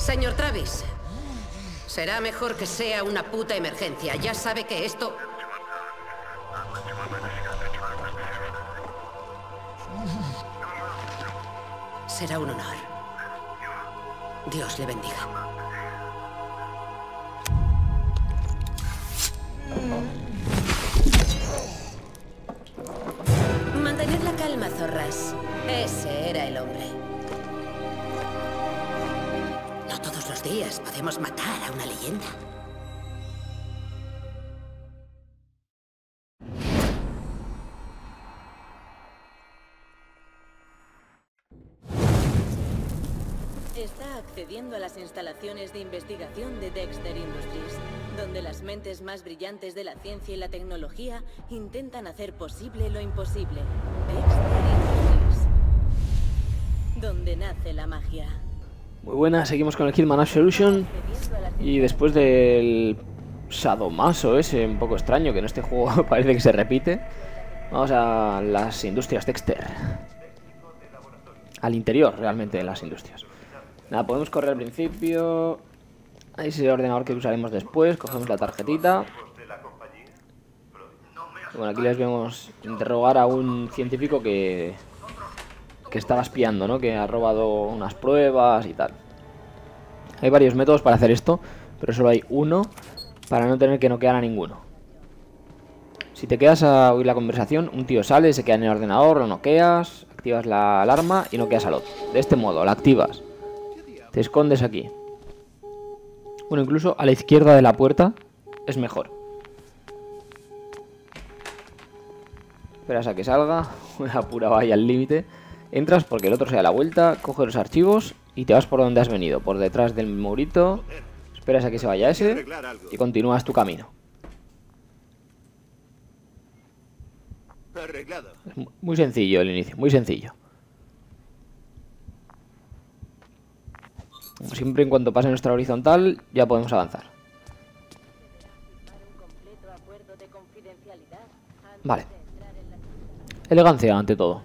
Señor Travis, será mejor que sea una puta emergencia. Ya sabe que esto... Será un honor. Dios le bendiga. Mantened la calma, zorras. Ese era el hombre. Días podemos matar a una leyenda. Está accediendo a las instalaciones de investigación de Dexter Industries, donde las mentes más brillantes de la ciencia y la tecnología intentan hacer posible lo imposible. Dexter Industries. Donde nace la magia. Muy buena, seguimos con el Hitman Absolution. Y después del sadomaso ese un poco extraño que en este juego parece que se repite, vamos a las industrias Dexter. Al interior realmente de las industrias. Nada, podemos correr al principio. Ahí es el ordenador que usaremos después. Cogemos la tarjetita. Bueno, aquí les vemos interrogar a un científico que que estaba espiando, ¿no? Que ha robado unas pruebas y tal. Hay varios métodos para hacer esto, pero solo hay uno para no tener que noquear a ninguno. Si te quedas a oír la conversación, un tío sale, se queda en el ordenador, lo noqueas, activas la alarma y noqueas al otro. De este modo, la activas. Te escondes aquí. Bueno, incluso a la izquierda de la puerta es mejor. Esperas a que salga, una pura valla al límite. Entras porque el otro se da la vuelta, coges los archivos y te vas por donde has venido, por detrás del murito. Esperas a que se vaya ese y continúas tu camino. Muy sencillo el inicio, muy sencillo. Siempre, en cuanto pase nuestra horizontal, ya podemos avanzar. Vale. Elegancia ante todo.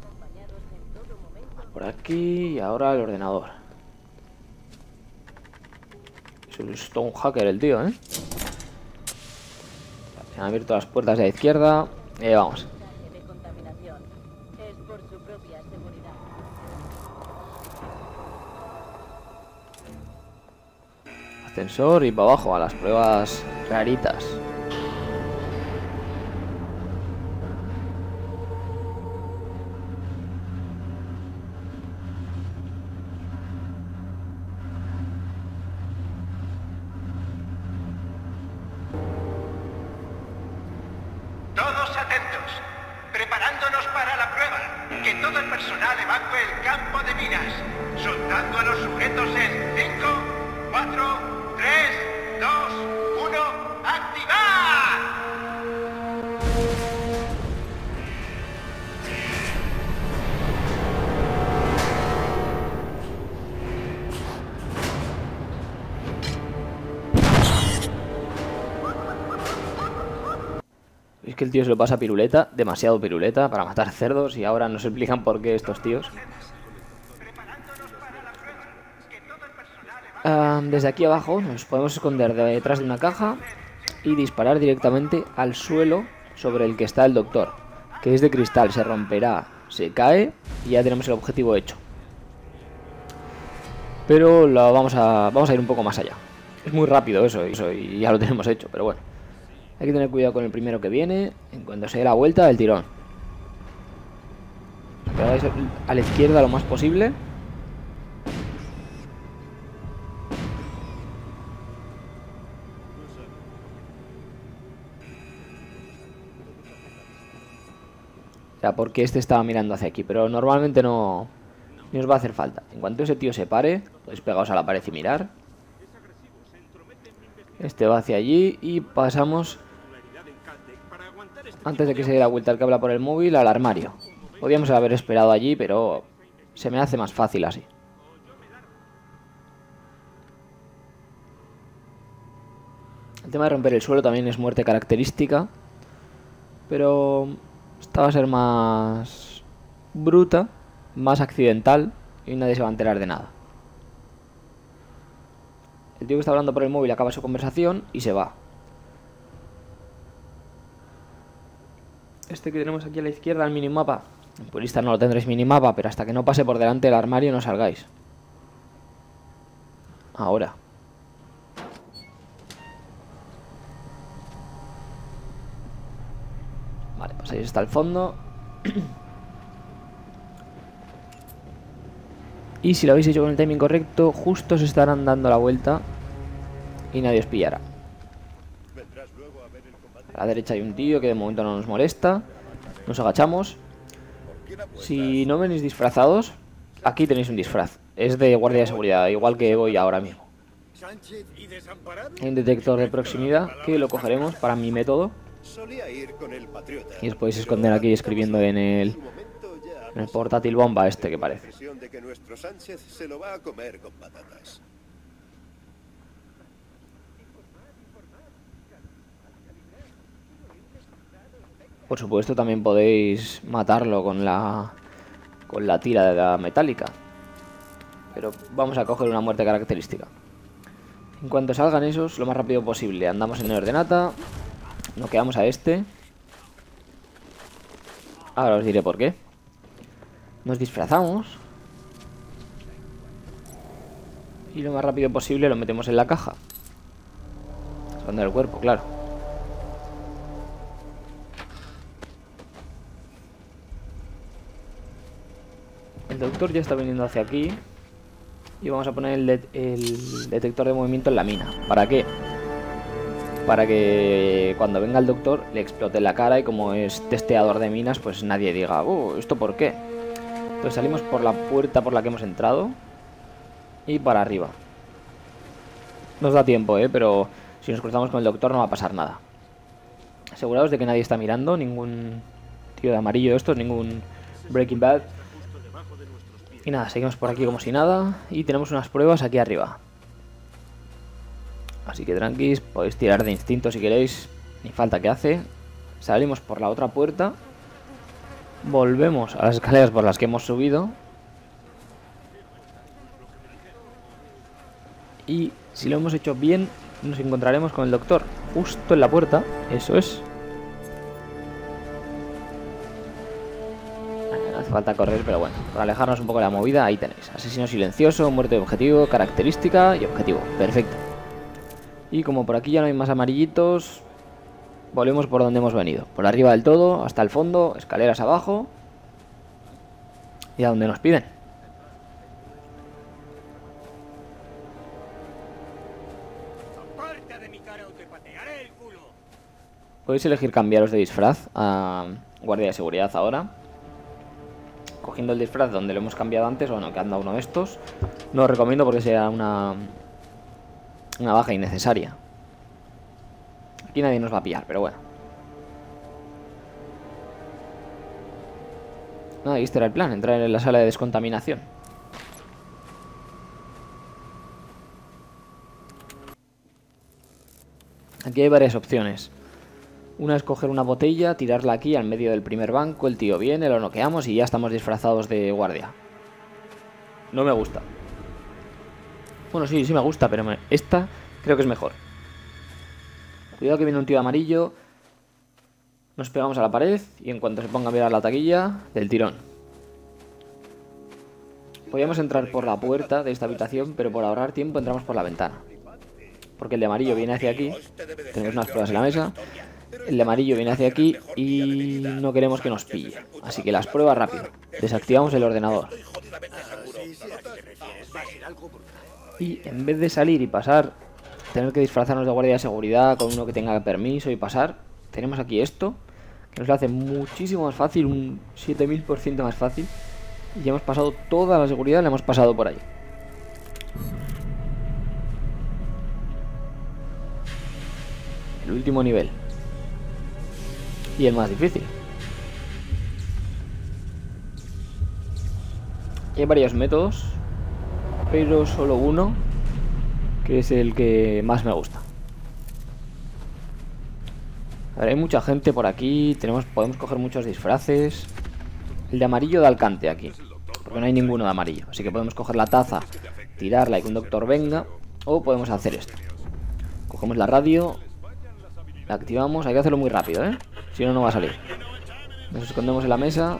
acompañados en todo momento. Aquí y ahora el ordenador. Es un hacker el tío, ¿eh? Se han abierto las puertas de la izquierda. Y ahí vamos. Ascensor y para abajo a las pruebas raritas. Que el tío se lo pasa piruleta, demasiado piruleta, para matar cerdos y ahora nos explican por qué estos tíos. Desde aquí abajo nos podemos esconder detrás de una caja y disparar directamente al suelo sobre el que está el doctor, que es de cristal, se romperá, se cae y ya tenemos el objetivo hecho. Pero lo vamos a, vamos a ir un poco más allá. Es muy rápido eso, eso y ya lo tenemos hecho, pero bueno. Hay que tener cuidado con el primero que viene. En cuanto se dé la vuelta, el tirón. A la izquierda lo más posible. O sea, porque este estaba mirando hacia aquí, pero normalmente no, no os va a hacer falta. En cuanto ese tío se pare, podéis pegaros a la pared y mirar. Este va hacia allí y pasamos antes de que se la vuelta el que habla por el móvil al armario. Podríamos haber esperado allí, pero se me hace más fácil así. El tema de romper el suelo también es muerte característica, pero esta va a ser más bruta, más accidental y nadie se va a enterar de nada. El tío que está hablando por el móvil acaba su conversación y se va. Este que tenemos aquí a la izquierda, el minimapa. En Purista no lo tendréis minimapa, pero hasta que no pase por delante del armario no salgáis. Ahora. Vale, pues ahí está el fondo. y si lo habéis hecho con el timing correcto, justo se estarán dando la vuelta y nadie os pillará. A la derecha hay un tío que de momento no nos molesta. Nos agachamos. Si no venís disfrazados, aquí tenéis un disfraz. Es de guardia de seguridad, igual que voy ahora mismo. Hay un detector de proximidad que lo cogeremos para mi método. Y os podéis esconder aquí escribiendo en el, en el portátil bomba este que parece. Por supuesto también podéis matarlo con la con la tira de la metálica. Pero vamos a coger una muerte característica. En cuanto salgan esos, lo más rápido posible. Andamos en ordenata. Nos quedamos a este. Ahora os diré por qué. Nos disfrazamos. Y lo más rápido posible lo metemos en la caja. Sacando el cuerpo, claro. Doctor ya está viniendo hacia aquí. Y vamos a poner el, detector de movimiento en la mina. ¿Para qué? Para que cuando venga el doctor le explote la cara y como es testeador de minas, pues nadie diga, oh, ¿esto por qué? Entonces salimos por la puerta por la que hemos entrado y para arriba. Nos da tiempo, ¿eh? Pero si nos cruzamos con el doctor no va a pasar nada. Asegurados de que nadie está mirando, ningún tío de amarillo de estos, ningún Breaking Bad. Y nada, seguimos por aquí como si nada. Y tenemos unas pruebas aquí arriba. Así que tranquis, podéis tirar de instinto si queréis. Ni falta que hace. Salimos por la otra puerta. Volvemos a las escaleras por las que hemos subido. Y si lo hemos hecho bien, nos encontraremos con el doctor justo en la puerta. Eso es. Falta correr, pero bueno, para alejarnos un poco de la movida, ahí tenéis. Asesino silencioso, muerte de objetivo, característica y objetivo. Perfecto. Y como por aquí ya no hay más amarillitos, volvemos por donde hemos venido. Por arriba del todo, hasta el fondo, escaleras abajo. Y a donde nos piden. Podéis elegir cambiaros de disfraz a guardia de seguridad ahora cogiendo el disfraz donde lo hemos cambiado antes, o no, que anda uno de estos. No os recomiendo porque sea una, una baja innecesaria. Aquí nadie nos va a pillar, pero bueno. No, este era el plan, entrar en la sala de descontaminación. Aquí hay varias opciones. Una es coger una botella, tirarla aquí al medio del primer banco, el tío viene, lo noqueamos y ya estamos disfrazados de guardia. No me gusta. Bueno, sí, sí me gusta, pero esta creo que es mejor. Cuidado que viene un tío amarillo. Nos pegamos a la pared y en cuanto se ponga a mirar la taquilla, del tirón. Podríamos entrar por la puerta de esta habitación, pero por ahorrar tiempo entramos por la ventana. Porque el de amarillo viene hacia aquí. Tenemos unas pruebas en la mesa. El amarillo viene hacia aquí y no queremos que nos pille. Así que las pruebas rápido. Desactivamos el ordenador. Y en vez de salir y pasar, tener que disfrazarnos de guardia de seguridad con uno que tenga permiso y pasar, tenemos aquí esto, que nos lo hace muchísimo más fácil, un 7000% más fácil. Y ya hemos pasado toda la seguridad, la hemos pasado por ahí. El último nivel y el más difícil. Hay varios métodos, pero solo uno, que es el que más me gusta. A ver, hay mucha gente por aquí, tenemos, podemos coger muchos disfraces. El de amarillo da alcante aquí, porque no hay ninguno de amarillo. Así que podemos coger la taza, tirarla y que un doctor venga. O podemos hacer esto. Cogemos la radio, la activamos, hay que hacerlo muy rápido, ¿eh? Si no, no va a salir. Nos escondemos en la mesa.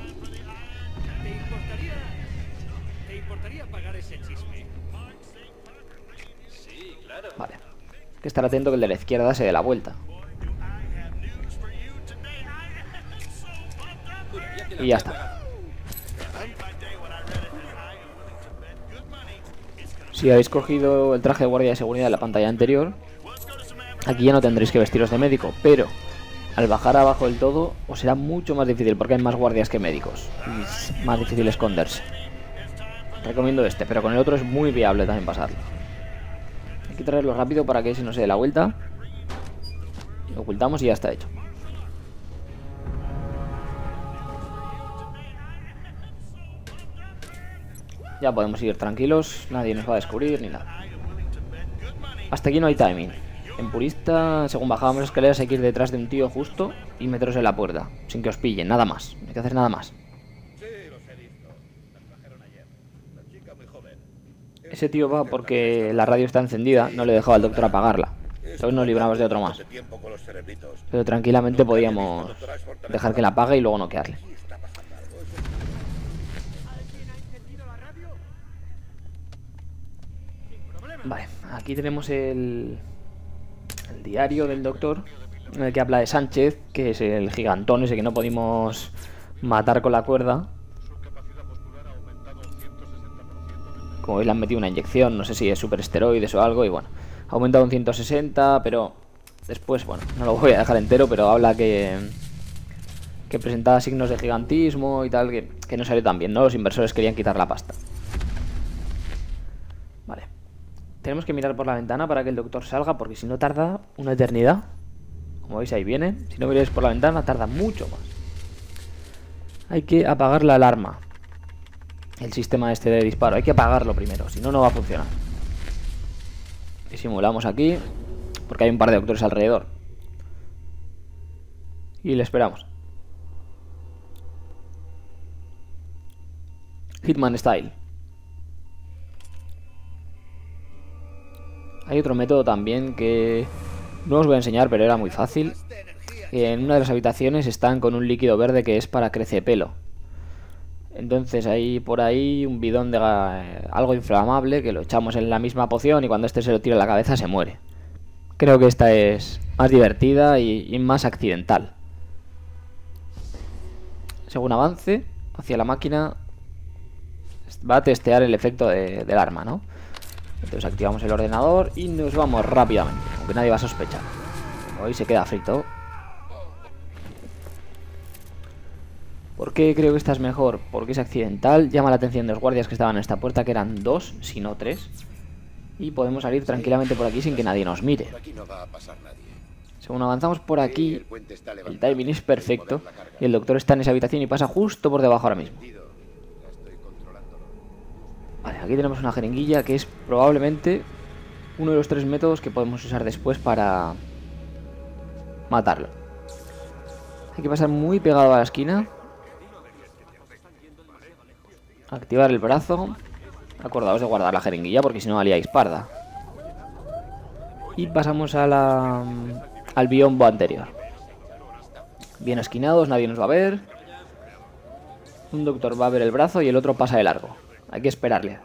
Vale. Hay que estar atento que el de la izquierda se dé la vuelta. Y ya está. Si habéis cogido el traje de guardia de seguridad de la pantalla anterior, aquí ya no tendréis que vestiros de médico, pero al bajar abajo del todo os será mucho más difícil porque hay más guardias que médicos y es más difícil esconderse. Recomiendo este, pero con el otro es muy viable también pasarlo. Hay que traerlo rápido para que se no se dé la vuelta. Lo ocultamos y ya está hecho. Ya podemos ir tranquilos, nadie nos va a descubrir ni nada. Hasta aquí no hay timing. En purista, según bajábamos escaleras hay que ir detrás de un tío justo y meteros en la puerta, sin que os pillen, nada más. No hay que hacer nada más. Ese tío va porque la radio está encendida, no le dejaba al doctor apagarla. Entonces nos libramos de otro más. Pero tranquilamente podíamos dejar que la apague y luego no quedarle. Vale, aquí tenemos el, el diario del doctor, en el que habla de Sánchez, que es el gigantón ese que no pudimos matar con la cuerda. Como veis le han metido una inyección, no sé si es super esteroides o algo, y bueno, ha aumentado un 160, pero después, bueno, no lo voy a dejar entero, pero habla que, que presentaba signos de gigantismo y tal, que, que no salió tan bien, ¿no? Los inversores querían quitar la pasta. Vale. Tenemos que mirar por la ventana para que el doctor salga, porque si no tarda una eternidad. Como veis, ahí viene. Si no miráis por la ventana, tarda mucho más. Hay que apagar la alarma. El sistema este de disparo. Hay que apagarlo primero, si no, no va a funcionar. Y simulamos aquí, porque hay un par de doctores alrededor. Y le esperamos. Hitman Style. Hay otro método también que no os voy a enseñar, pero era muy fácil. En una de las habitaciones están con un líquido verde que es para crece pelo. Entonces hay por ahí un bidón de algo inflamable que lo echamos en la misma poción y cuando este se lo tira a la cabeza se muere. Creo que esta es más divertida y, más accidental. Según avance hacia la máquina va a testear el efecto de, del arma, ¿no? Entonces activamos el ordenador y nos vamos rápidamente, aunque nadie va a sospechar. Hoy se queda frito. ¿Por qué creo que esta es mejor? Porque es accidental, llama la atención de los guardias que estaban en esta puerta, que eran dos, si no tres. Y podemos salir tranquilamente por aquí sin que nadie nos mire. Según avanzamos por aquí, el timing es perfecto y el doctor está en esa habitación y pasa justo por debajo ahora mismo. Vale, aquí tenemos una jeringuilla que es probablemente uno de los tres métodos que podemos usar después para matarlo. Hay que pasar muy pegado a la esquina. Activar el brazo. Acordaos de guardar la jeringuilla porque si no aliáis parda. Y pasamos a la, al biombo anterior. Bien esquinados, nadie nos va a ver. Un doctor va a ver el brazo y el otro pasa de largo. Hay que esperarle.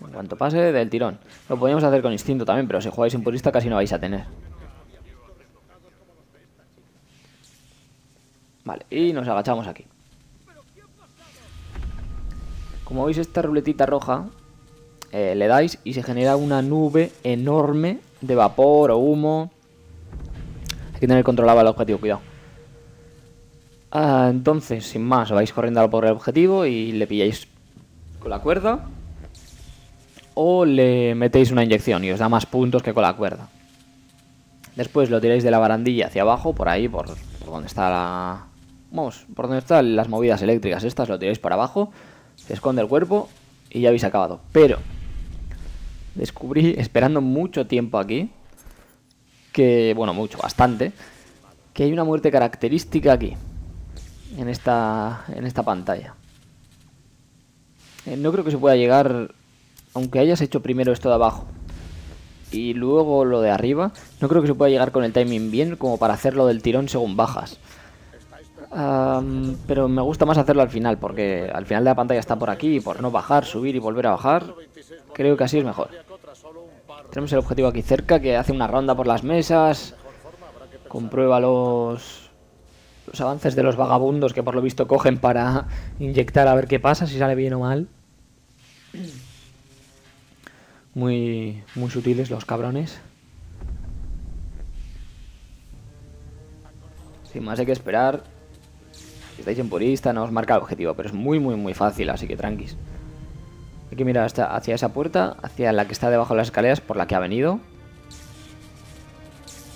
En cuanto pase, del tirón. Lo podríamos hacer con instinto también, pero si jugáis en purista casi no vais a tener. Vale, y nos agachamos aquí. Como veis esta ruletita roja, eh, le dais y se genera una nube enorme de vapor o humo. Hay que tener controlado el objetivo, cuidado. Ah, entonces, sin más, vais corriendo por el objetivo y le pilláis con la cuerda. O le metéis una inyección y os da más puntos que con la cuerda. Después lo tiráis de la barandilla hacia abajo, por ahí, por, donde está la... Vamos, por donde están las movidas eléctricas estas, lo tiráis para abajo, se esconde el cuerpo y ya habéis acabado. Pero descubrí, esperando mucho tiempo aquí, que, bueno, mucho, bastante, que hay una muerte característica aquí en esta, en esta pantalla. Eh, no creo que se pueda llegar, aunque hayas hecho primero esto de abajo y luego lo de arriba, no creo que se pueda llegar con el timing bien como para hacerlo del tirón según bajas. pero me gusta más hacerlo al final, porque al final de la pantalla está por aquí, por no bajar, subir y volver a bajar, creo que así es mejor. Tenemos el objetivo aquí cerca, que hace una ronda por las mesas, comprueba los, los avances de los vagabundos que por lo visto cogen para inyectar a ver qué pasa, si sale bien o mal. Muy, muy sutiles los cabrones. Sin más hay que esperar. Si estáis en purista, no os marca el objetivo, pero es muy, muy, muy fácil, así que tranquis. Hay que mirar hasta hacia esa puerta, hacia la que está debajo de las escaleras por la que ha venido.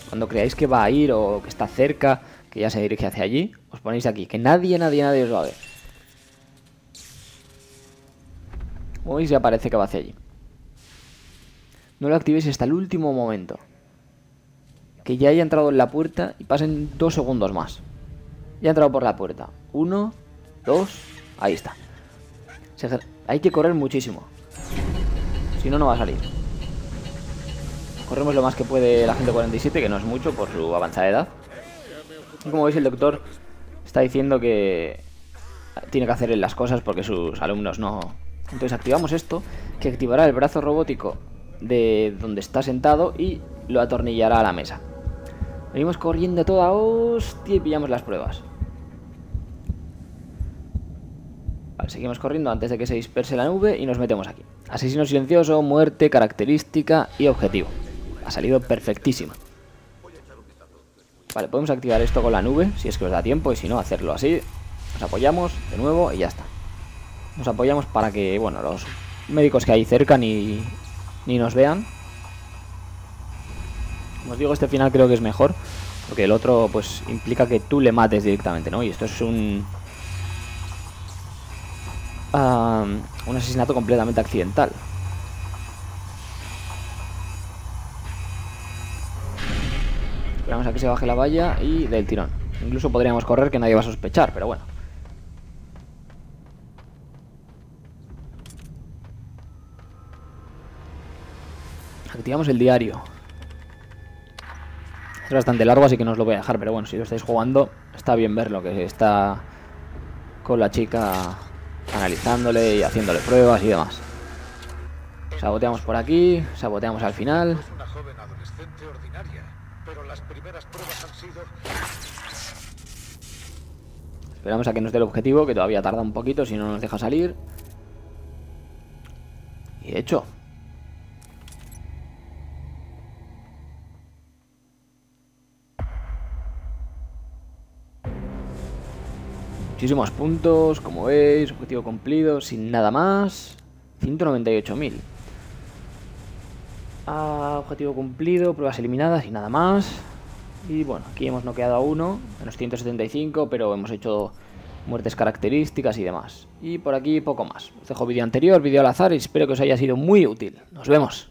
Cuando creáis que va a ir o que está cerca, ya se dirige hacia allí, os ponéis aquí, que nadie, nadie, nadie os va a ver. Como ya parece que va hacia allí. No lo activéis hasta el último momento. Que ya haya entrado en la puerta y pasen dos segundos más. Ya ha entrado por la puerta. Uno, dos, ahí está. hay que correr muchísimo. Si no, no va a salir. Corremos lo más que puede la gente 47, que no es mucho por su avanzada edad. Como veis, el doctor está diciendo que tiene que hacer las cosas porque sus alumnos no. Entonces activamos esto, que activará el brazo robótico de donde está sentado y lo atornillará a la mesa. Venimos corriendo toda hostia y pillamos las pruebas. Vale, seguimos corriendo antes de que se disperse la nube y nos metemos aquí. Asesino silencioso, muerte, característica y objetivo. Ha salido perfectísima. Vale, podemos activar esto con la nube, si es que os da tiempo, y si no, hacerlo así. Nos apoyamos de nuevo y ya está. Nos apoyamos para que, bueno, los médicos que hay cerca ni, ni nos vean. Como os digo, este final creo que es mejor. Porque el otro, pues, implica que tú le mates directamente, ¿no? Y esto es un... un asesinato completamente accidental. Esperamos a que se baje la valla y del tirón. Incluso podríamos correr que nadie va a sospechar, pero bueno. Activamos el diario. Es bastante largo, así que no os lo voy a dejar, pero bueno, si lo estáis jugando, está bien ver lo que está con la chica analizándole y haciéndole pruebas y demás. Saboteamos por aquí, saboteamos al final. Esperamos a que nos dé el objetivo, que todavía tarda un poquito, si no nos deja salir. Y hecho. Muchísimos puntos, como veis, objetivo cumplido, sin nada más. 198.000. Ah, objetivo cumplido, pruebas eliminadas y nada más. Y bueno, aquí hemos noqueado a uno, menos 175, pero hemos hecho muertes características y demás. Y por aquí poco más. Os dejo vídeo anterior, vídeo al azar y espero que os haya sido muy útil. Nos vemos.